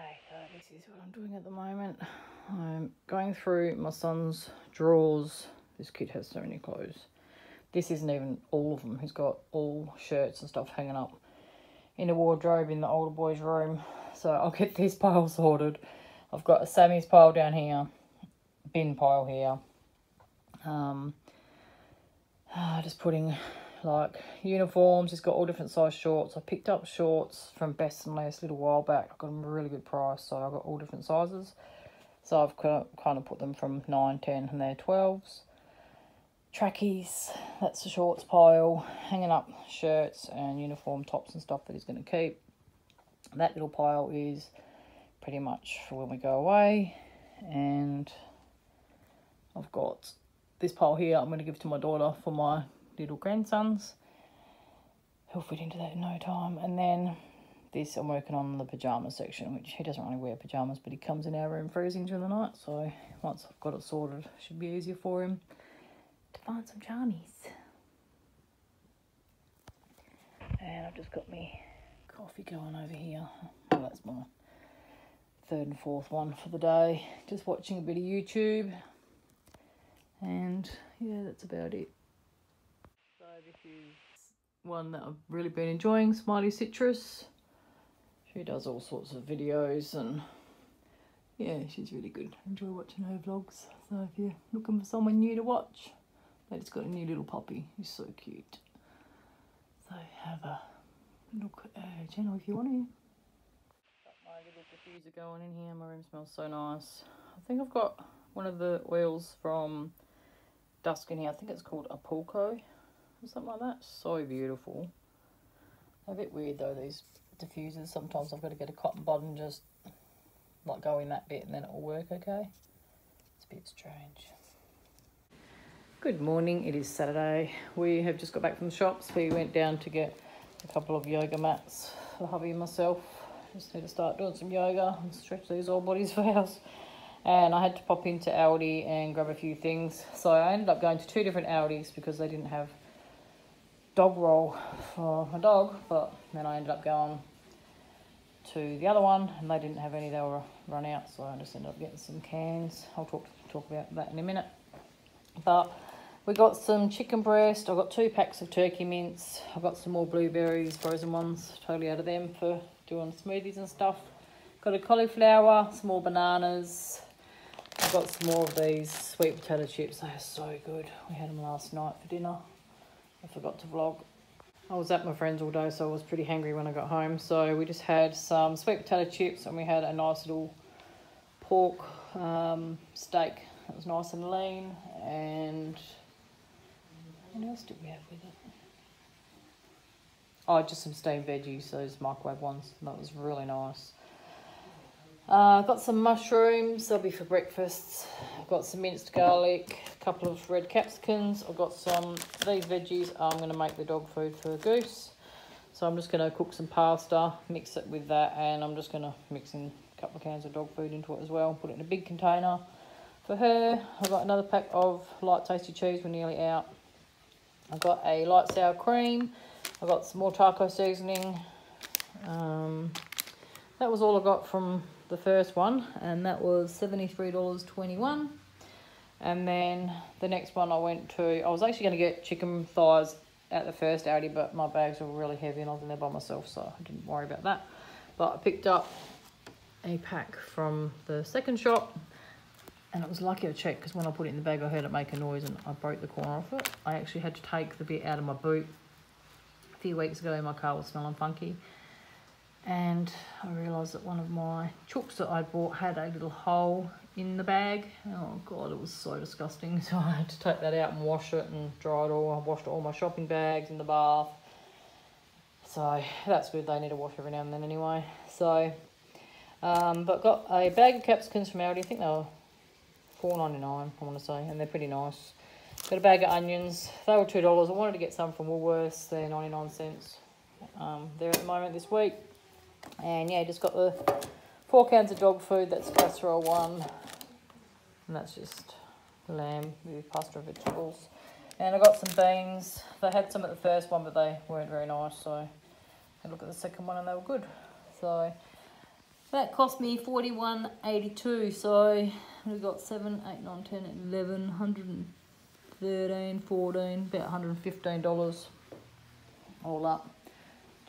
Okay, so this is what I'm doing at the moment. I'm going through my son's drawers. This kid has so many clothes. This isn't even all of them. He's got all shirts and stuff hanging up in a wardrobe in the older boy's room. So I'll get these piles sorted. I've got a Sammy's pile down here, bin pile here. Um, just putting like uniforms. He's got all different size shorts. I picked up shorts from Best and Less a little while back. I got them a really good price, so I got all different sizes. So I've kind of put them from 9, 10 and they're 12s. Trackies, that's the shorts pile. Hanging up shirts and uniform tops and stuff that he's going to keep. That little pile is pretty much for when we go away. And I've got this pile here I'm going to give to my daughter for my little grandsons. He'll fit into that in no time. And then this I'm working on the pyjama section, which he doesn't really wear pyjamas, but he comes in our room freezing during the night. So once I've got it sorted, should be easier for him to find some jammies. And I've just got me coffee going over here. Oh, that's my third and fourth one for the day. Just watching a bit of YouTube. And yeah, that's about it. This is one that I've really been enjoying, Smiley Citrus. She does all sorts of videos and yeah, she's really good. Enjoy watching her vlogs. So if you're looking for someone new to watch, just got a new little puppy. He's so cute. So have a look at her channel if you want to. Got my little diffuser going in here. My room smells so nice. I think I've got one of the oils from Dusk in here. I think it's called Apulco something like that. So beautiful. A bit weird though, these diffusers. Sometimes I've got to get a cotton bud and just like go in that bit and then it will work okay. It's a bit strange. Good morning, it is Saturday. We have just got back from the shops. We went down to get a couple of yoga mats for hubby and myself. Just need to start doing some yoga and stretch these old bodies for us. And I had to pop into Aldi and grab a few things. So I ended up going to two different Aldis because they didn't have dog roll for my dog. But then I ended up going to the other one and they didn't have any. They were run out. So I just ended up getting some cans. I'll talk, talk about that in a minute. But we got some chicken breast. I got two packs of turkey mince. I've got some more blueberries, frozen ones, totally out of them for doing smoothies and stuff. Got a cauliflower, some more bananas. I've got some more of these sweet potato chips. They are so good. We had them last night for dinner. I forgot to vlog. I was at my friend's all day, so I was pretty hungry when I got home. So we just had some sweet potato chips and we had a nice little pork um, steak. It was nice and lean and what else did we have with it? Oh, just some steamed veggies, those microwave ones. That was really nice. Uh, got some mushrooms, they'll be for breakfast. I've got some minced garlic, couple of red capsicums. I've got some, these veggies I'm going to make the dog food for Goose. So I'm just going to cook some pasta, mix it with that, and I'm just going to mix in a couple of cans of dog food into it as well. Put it in a big container for her. I've got another pack of light tasty cheese, we're nearly out. I've got a light sour cream. I've got some more taco seasoning. Um, that was all I got from the first one, and that was $73.21. And then the next one I went to, I was actually going to get chicken thighs at the first Aldi, but my bags were really heavy and I was in there by myself, so I didn't worry about that. But I picked up a pack from the second shop and it was lucky I checked because when I put it in the bag I heard it make a noise and I broke the corner off it. I actually had to take the bit out of my boot a few weeks ago my car was smelling funky and I realised that one of my chooks that I bought had a little hole in the bag. Oh god, it was so disgusting. So I had to take that out and wash it and dry it all. I washed all my shopping bags in the bath. So that's good, they need to wash every now and then anyway. So, um, but got a bag of capsicums from Aldi, I think they were four ninety nine. I want to say, and they're pretty nice. Got a bag of onions. They were $2. I wanted to get some from Woolworths. They're 99 cents. Um, there at the moment this week. And yeah, just got the four cans of dog food. That's casserole one. And that's just lamb with pasta and vegetables. And I got some beans. They had some at the first one, but they weren't very nice. So I look at the second one and they were good. So That cost me forty one eighty two. So we got 7, 8, 9, 10, 11, 113, 14, about $115 all up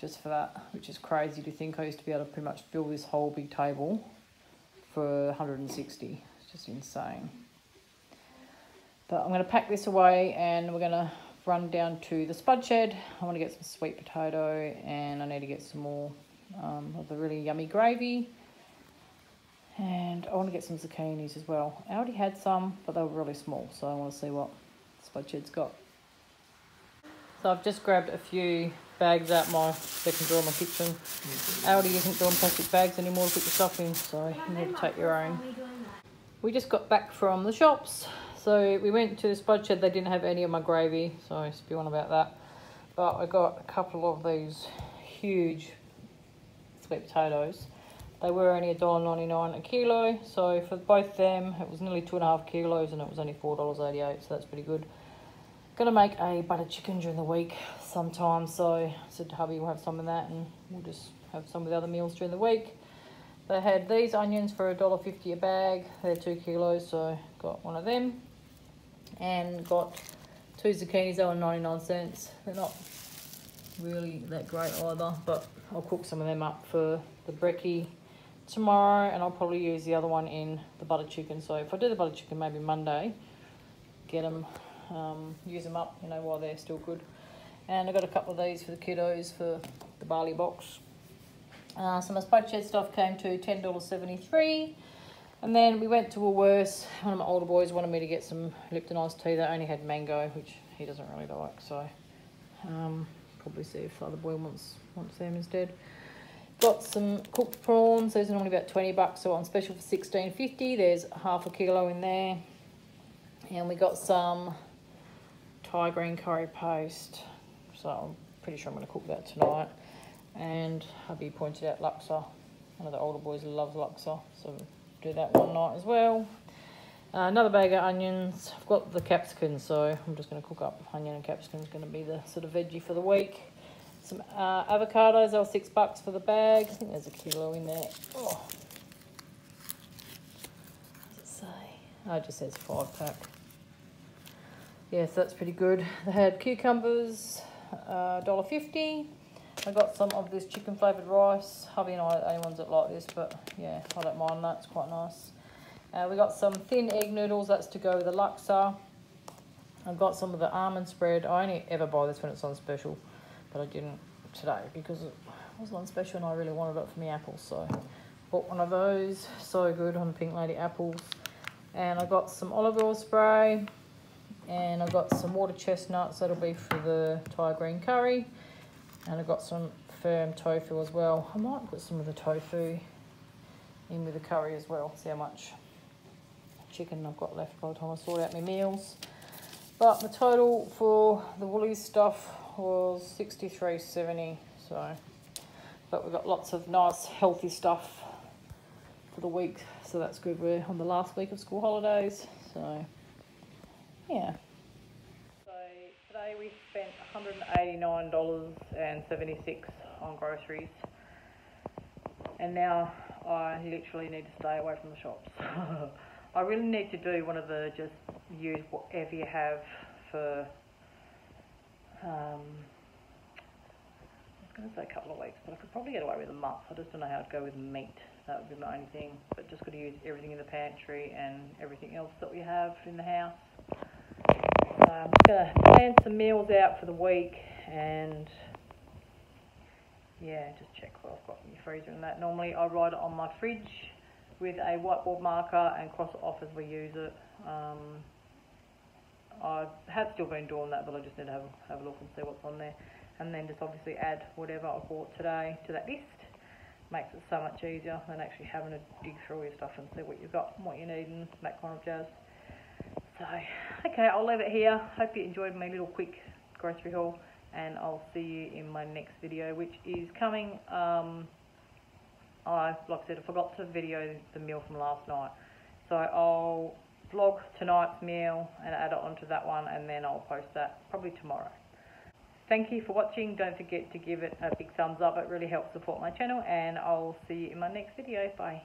just for that, which is crazy to think I used to be able to pretty much fill this whole big table for 160. It's just insane. But I'm going to pack this away and we're going to run down to the spud shed. I want to get some sweet potato and I need to get some more um, of the really yummy gravy. And I want to get some zucchinis as well. I already had some, but they were really small, so I want to see what spud shed's got. So I've just grabbed a few bags out my second drawer in my kitchen. Aldi isn't doing plastic bags anymore to put your stuff in, so you need to take your own. We just got back from the shops, so we went to the spud shed. They didn't have any of my gravy, so I spew on about that. But I got a couple of these huge sweet potatoes. They were only $1.99 a kilo, so for both them, it was nearly two and a half kilos and it was only $4.88, so that's pretty good. Gonna make a butter chicken during the week sometime, so I said to hubby we'll have some of that and we'll just have some of the other meals during the week. They had these onions for $1.50 a bag, they're two kilos, so got one of them. And got two zucchinis, they were 99 cents. They're not really that great either, but I'll cook some of them up for the brekkie tomorrow and I'll probably use the other one in the butter chicken. So if I do the butter chicken maybe Monday, get them, um, use them up, you know, while they're still good. And I got a couple of these for the kiddos for the barley box. Uh, so my spud shed stuff came to $10.73. And then we went to Woolworths. One of my older boys wanted me to get some Lipton iced tea. They only had mango, which he doesn't really like. So um, probably see if the other boy wants, wants them instead. Got some cooked prawns. Those are normally about 20 bucks, so on special for 16.50. There's half a kilo in there. And we got some Thai green curry paste. So I'm pretty sure I'm going to cook that tonight. And hubby pointed out laksa. One of the older boys loves laksa, so do that one night as well. Uh, another bag of onions. I've got the capsicum, so I'm just going to cook up onion and capsicum. is going to be the sort of veggie for the week. Some uh, avocados, they were six bucks for the bag. I think there's a kilo in there. Oh. What does it say? Oh, it just says five pack. Yes, that's pretty good. They had cucumbers, uh, $1.50. I got some of this chicken flavoured rice. Hubby and I are the only ones that like this, but yeah, I don't mind that. It's quite nice. Uh, we got some thin egg noodles. That's to go with the laksa. I've got some of the almond spread. I only ever buy this when it's on special but I didn't today because it was on special and I really wanted it for me apples. So bought one of those. So good on Pink Lady apples. And I got some olive oil spray. And I've got some water chestnuts. That'll be for the Thai green curry. And I've got some firm tofu as well. I might put some of the tofu in with the curry as well. See how much chicken I've got left by the time I sort out my meals. But the total for the Woolies stuff was 63.70 so but we've got lots of nice healthy stuff for the week so that's good we're on the last week of school holidays so yeah so today we spent $189.76 on groceries and now I literally need to stay away from the shops I really need to do one of the just use whatever you have for um, I was going to say a couple of weeks, but I could probably get away with a month. I just don't know how to go with meat. That would be my only thing. But just got to use everything in the pantry and everything else that we have in the house. Going to plan some meals out for the week and yeah, just check what I've got in the freezer and that. Normally I write it on my fridge with a whiteboard marker and cross it off as we use it. Um, I have still been doing that, but I just need to have, have a look and see what's on there. And then just obviously add whatever I bought today to that list. Makes it so much easier than actually having to dig through your stuff and see what you've got and what you need and that kind of jazz. So, okay, I'll leave it here. Hope you enjoyed my little quick grocery haul. And I'll see you in my next video, which is coming. Um, I, like I said, I forgot to video the meal from last night. So I'll vlog tonight's meal and add it onto that one and then I'll post that probably tomorrow. thank you for watching. Don't forget to give it a big thumbs up. It really helps support my channel and I'll see you in my next video. Bye.